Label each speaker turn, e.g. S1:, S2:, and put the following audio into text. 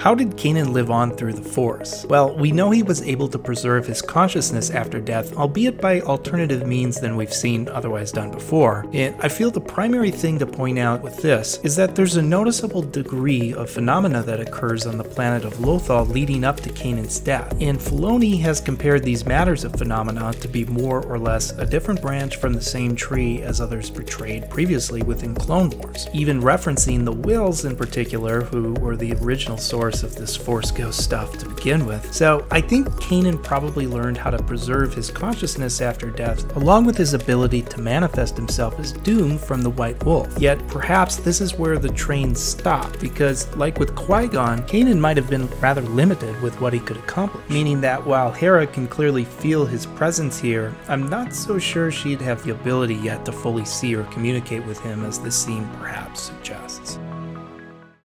S1: How did Kanan live on through the Force? Well, we know he was able to preserve his consciousness after death, albeit by alternative means than we've seen otherwise done before. And I feel the primary thing to point out with this is that there's a noticeable degree of phenomena that occurs on the planet of Lothal leading up to Kanan's death. And Filoni has compared these matters of phenomena to be more or less a different branch from the same tree as others portrayed previously within Clone Wars, even referencing the Whills in particular, who were the original source source of this Force Ghost stuff to begin with. So I think Kanan probably learned how to preserve his consciousness after death, along with his ability to manifest himself as Dume from the White Wolf. Yet perhaps this is where the train stopped, because like with Qui-Gon, Kanan might have been rather limited with what he could accomplish, meaning that while Hera can clearly feel his presence here, I'm not so sure she'd have the ability yet to fully see or communicate with him as this scene perhaps suggests.